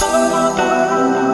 Solo